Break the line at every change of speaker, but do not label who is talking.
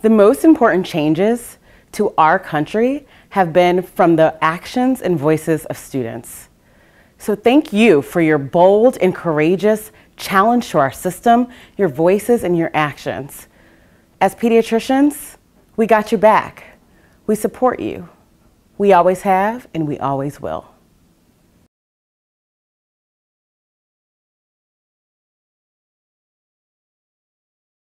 The most important changes to our country have been from the actions and voices of students. So thank you for your bold and courageous challenge to our system, your voices and your actions. As pediatricians, we got your back. We support you. We always have and we always will.